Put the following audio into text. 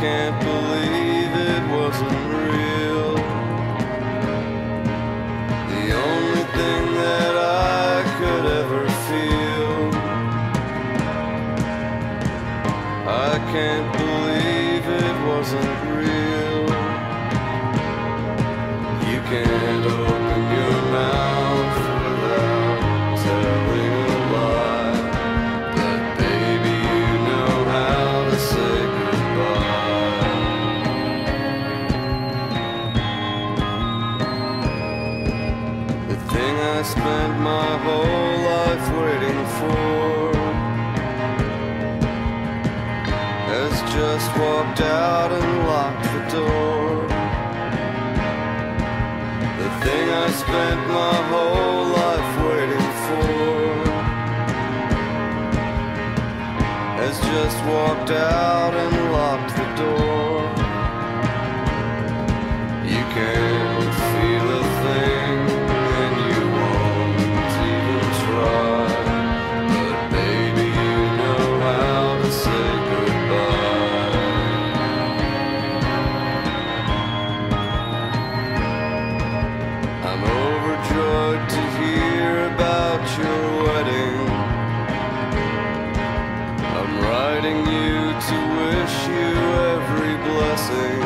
can't believe it wasn't real. The only thing that I could ever feel. I can't believe it wasn't real. You can't I spent my whole life waiting for. Has just walked out and locked the door. The thing I spent my whole life waiting for. Has just walked out and inviting you to wish you every blessing.